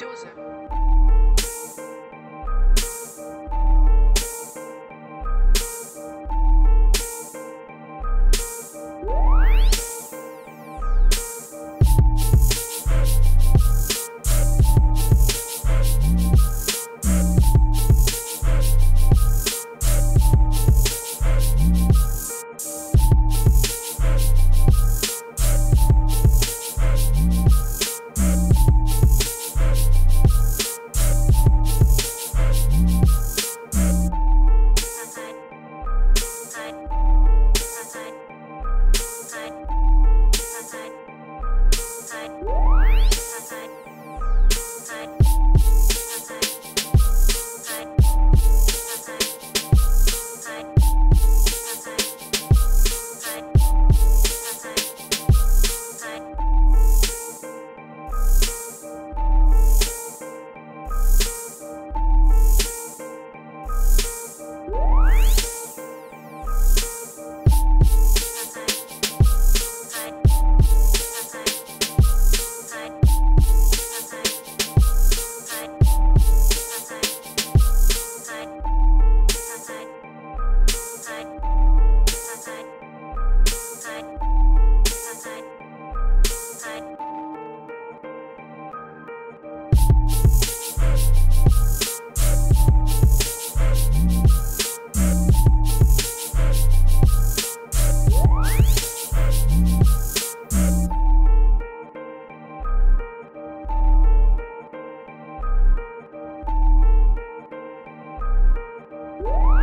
Dozer Bye.